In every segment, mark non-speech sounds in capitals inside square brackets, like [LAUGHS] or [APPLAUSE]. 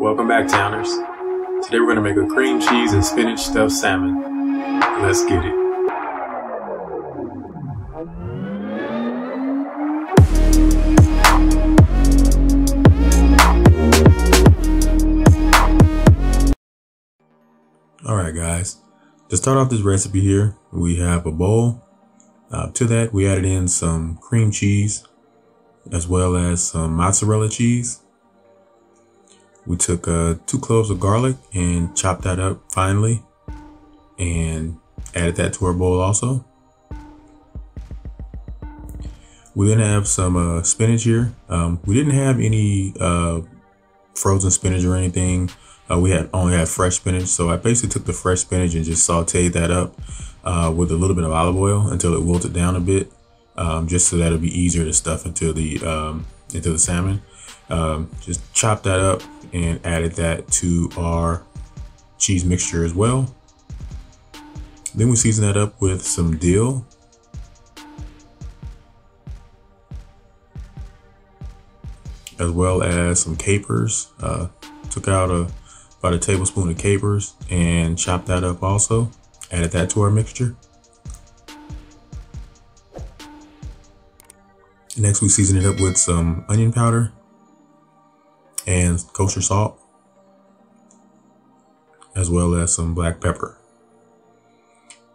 Welcome back, Towners. Today we're to make a cream cheese and spinach stuffed salmon. Let's get it. Alright guys, to start off this recipe here, we have a bowl. Uh, to that, we added in some cream cheese, as well as some mozzarella cheese. We took uh, two cloves of garlic and chopped that up finely and added that to our bowl also. We then have some uh, spinach here. Um, we didn't have any uh, frozen spinach or anything. Uh, we had only had fresh spinach, so I basically took the fresh spinach and just sauteed that up uh, with a little bit of olive oil until it wilted down a bit um, just so that it'll be easier to stuff into the um, into the salmon. Um, just chop that up and added that to our cheese mixture as well. Then we season that up with some dill. As well as some capers. Uh, took out a, about a tablespoon of capers and chopped that up also. Added that to our mixture. Next, we season it up with some onion powder and kosher salt, as well as some black pepper.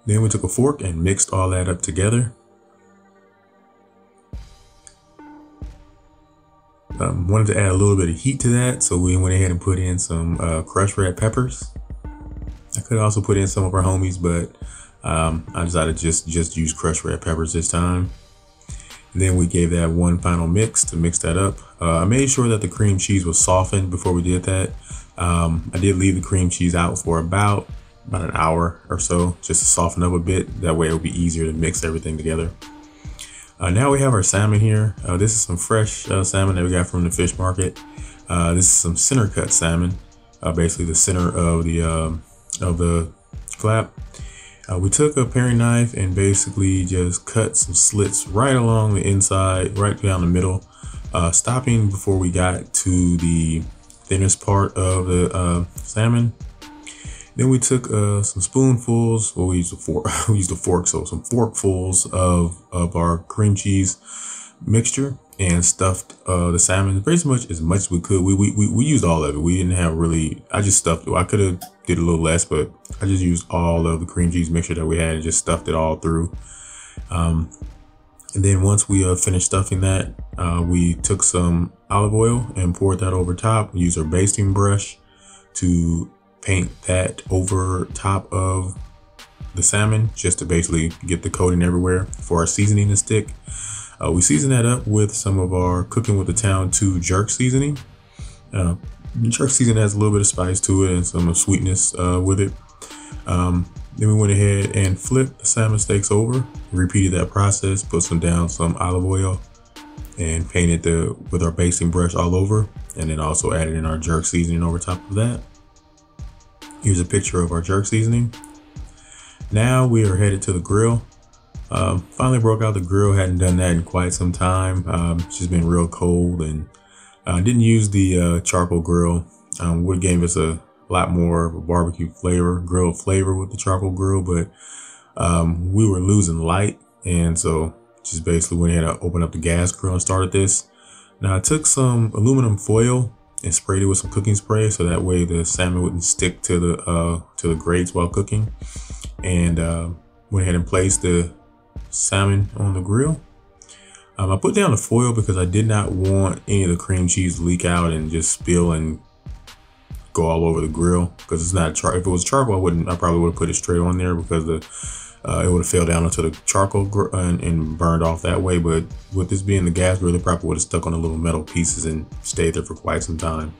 Then we took a fork and mixed all that up together. Um, wanted to add a little bit of heat to that, so we went ahead and put in some uh, crushed red peppers. I could also put in some of our homies, but um, I decided just just use crushed red peppers this time. Then we gave that one final mix to mix that up. Uh, I made sure that the cream cheese was softened before we did that. Um, I did leave the cream cheese out for about about an hour or so just to soften up a bit. That way it'll be easier to mix everything together. Uh, now we have our salmon here. Uh, this is some fresh uh, salmon that we got from the fish market. Uh, this is some center cut salmon, uh, basically the center of the um, of the flap. Uh, we took a paring knife and basically just cut some slits right along the inside, right down the middle, uh, stopping before we got to the thinnest part of the uh, salmon. Then we took uh, some spoonfuls, well we used a fork, [LAUGHS] we used a fork, so some forkfuls of, of our cream cheese mixture and stuffed uh, the salmon pretty much as much as we could. We, we, we, we used all of it. We didn't have really, I just stuffed it. I could have did a little less, but I just used all of the cream cheese mixture that we had and just stuffed it all through. Um, and then once we uh, finished stuffing that, uh, we took some olive oil and poured that over top. We used our basting brush to paint that over top of the salmon just to basically get the coating everywhere for our seasoning to stick. Uh, we season that up with some of our Cooking with Thatown2 jerk seasoning. Uh, jerk seasoning has a little bit of spice to it and some sweetness uh, with it. Um, then we went ahead and flipped the salmon steaks over, repeated that process, put some down some olive oil and painted the with our basting brush all over and then also added in our jerk seasoning over top of that. Here's a picture of our jerk seasoning. Now we are headed to the grill. Um, finally broke out the grill. Hadn't done that in quite some time. Um, it's just been real cold and uh, didn't use the uh, charcoal grill. Um, would have gave us a lot more barbecue flavor, grill flavor with the charcoal grill, but um, we were losing light. And so just basically went ahead and opened up the gas grill and started this. Now I took some aluminum foil and sprayed it with some cooking spray so that way the salmon wouldn't stick to the uh, to the grates while cooking. And uh, went ahead and placed the salmon on the grill. Um, I put down the foil because I did not want any of the cream cheese to leak out and just spill and go all over the grill because it's not char. If it was charcoal, I wouldn't. I probably would have put it straight on there because the uh, it would have fell down into the charcoal and, and, burned off that way. But with this being the gas grill, it probably would have stuck on the little metal pieces and stayed there for quite some time.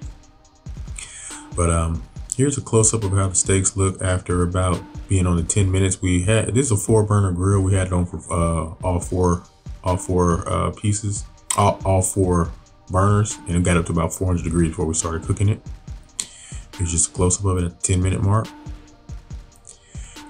But um, here's a close up of how the steaks look after about being on the 10 minutes. We had this is a four burner grill. We had it on for uh, all four all four uh, pieces, all, all four burners, and it got up to about 400 degrees before we started cooking it. Here's just a close up of it at the 10 minute mark.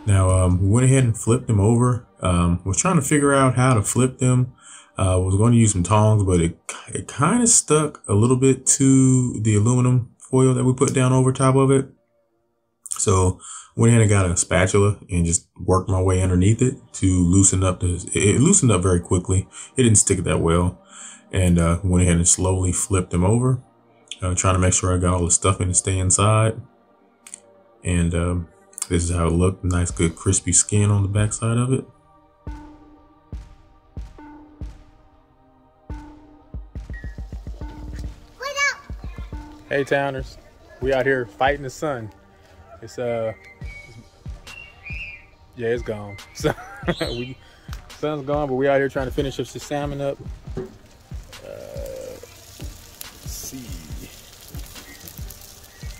Now, um, we went ahead and flipped them over. Um, was trying to figure out how to flip them. Uh, was going to use some tongs, but it, it kind of stuck a little bit to the aluminum foil that we put down over top of it. So went ahead and got a spatula and just worked my way underneath it to loosen up the, it loosened up very quickly. It didn't stick that well. And uh, went ahead and slowly flipped them over, uh, trying to make sure I got all the stuffing to stay inside. And um, this is how it looked. Nice, good, crispy skin on the backside of it. Hey towners, we out here fighting the sun. It's uh, it's, yeah, it's gone. [LAUGHS] So we sun's gone, but we out here trying to finish up the salmon up. Uh, see,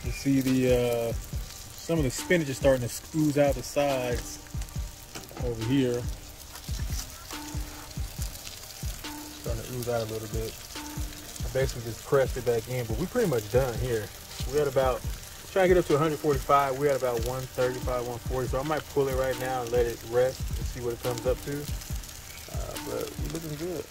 you see the uh, some of the spinach is starting to ooze out the sides over here. Starting to ooze out a little bit I basically just pressed it back in, but we pretty much done here. We had about, trying to get up to 145, We're at about 135, 140, so I might pull it right now and let it rest and see what it comes up to. Uh, but we're looking good.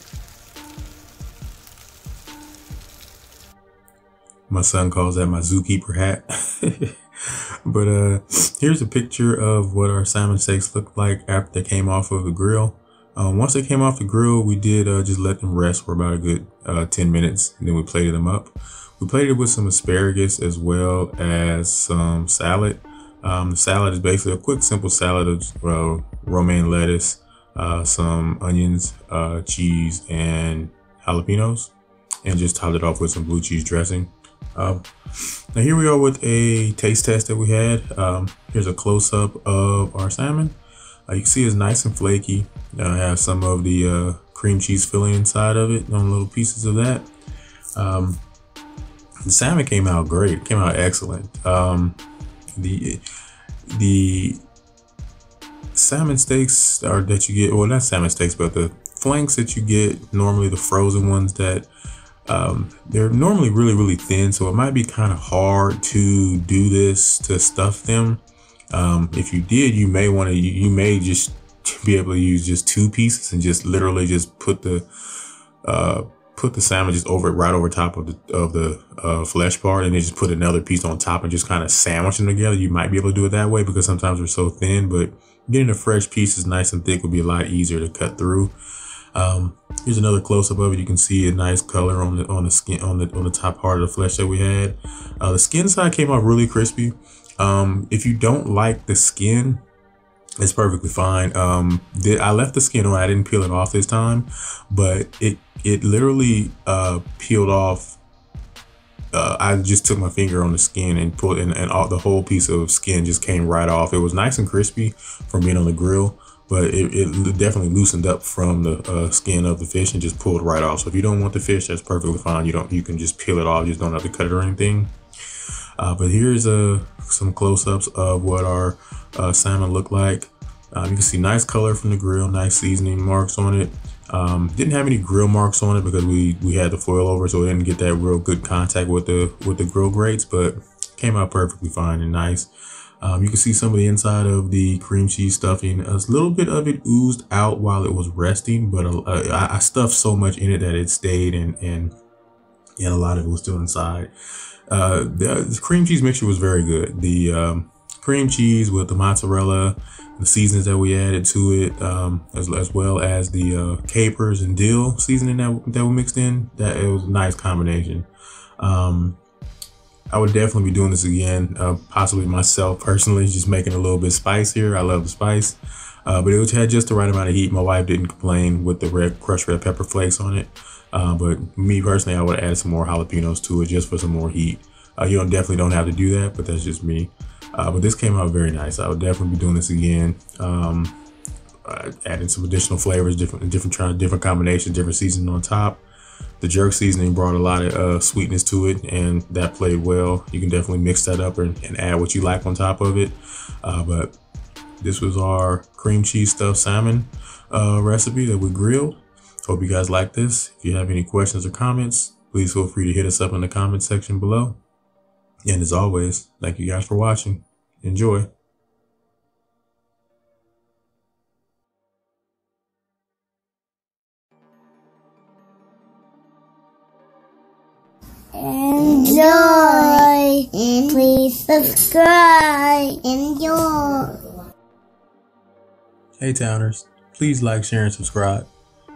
My son calls that my zookeeper hat. [LAUGHS] but uh, here's a picture of what our salmon steaks looked like after they came off of the grill. Um, once they came off the grill, we did uh, just let them rest for about a good uh, 10 minutes. And then we plated them up. We plated it with some asparagus as well as some salad. Um, the salad is basically a quick, simple salad of uh, romaine lettuce, uh, some onions, uh, cheese, and jalapenos. And just topped it off with some blue cheese dressing. Um, now here we are with a taste test that we had. Um, here's a close-up of our salmon. Uh, you can see it's nice and flaky. Uh, I have some of the uh, cream cheese filling inside of it on little pieces of that. The salmon came out great. Came out excellent. Um, the the salmon steaks are that you get, well, not salmon steaks, but the flanks that you get, normally the frozen ones that um, they're normally really, really thin. So it might be kind of hard to do this to stuff them. Um, if you did, you may want to, you, you, may just be able to use just two pieces and just literally just put the, uh, put the sandwiches over it right over top of the, of the, uh, flesh part and then just put another piece on top and just kind of sandwich them together. You might be able to do it that way because sometimes they're so thin, but getting the fresh pieces nice and thick would be a lot easier to cut through. Um, here's another close up of it. You can see a nice color on the on the skin on the on the top part of the flesh that we had. Uh, the skin side came out really crispy. Um, if you don't like the skin, it's perfectly fine. Um, I left the skin on. I didn't peel it off this time, but it it literally uh, peeled off. Uh, I just took my finger on the skin and pulled, and, and all the whole piece of skin just came right off. It was nice and crispy from being on the grill, but it, it definitely loosened up from the uh, skin of the fish and just pulled right off. So if you don't want the fish, that's perfectly fine. You don't, you can just peel it off. You just don't have to cut it or anything. Uh, but here's uh, some close-ups of what our uh, salmon look like. Um, you can see nice color from the grill, nice seasoning marks on it. Um, didn't have any grill marks on it because we we had the foil over, so we didn't get that real good contact with the with the grill grates, but came out perfectly fine and nice. Um, you can see some of the inside of the cream cheese stuffing. A little bit of it oozed out while it was resting, but uh, I, I stuffed so much in it that it stayed and and and a lot of it was still inside. Uh, the, the, cream cheese mixture was very good. The um, cream cheese with the mozzarella, the seasonings that we added to it, um, as, as well as the uh, capers and dill seasoning that, that we mixed in, that it was a nice combination. Um, I would definitely be doing this again, uh, possibly myself personally, just making a little bit spicier. I love the spice. Uh, but it had just the right amount of heat. My wife didn't complain with the red crushed red pepper flakes on it. Uh, but me personally, I would add some more jalapenos to it just for some more heat. Uh, you don't definitely don't have to do that, but that's just me. Uh, but this came out very nice. I would definitely be doing this again. Um, uh, adding some additional flavors, different, different, different combinations, different seasoning on top. The jerk seasoning brought a lot of uh, sweetness to it, and that played well. You can definitely mix that up and, and add what you like on top of it. Uh, but this was our cream cheese stuffed salmon recipe that we grilled. Hope you guys like this. If you have any questions or comments, please feel free to hit us up in the comment section below. And as always, thank you guys for watching. Enjoy. Enjoy. Please subscribe, enjoy. Hey Towners, please like, share, and subscribe.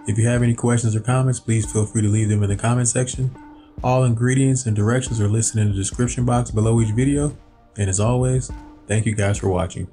If you have any questions or comments, please feel free to leave them in the comment section. All ingredients and directions are listed in the description box below each video. And as always, thank you guys for watching.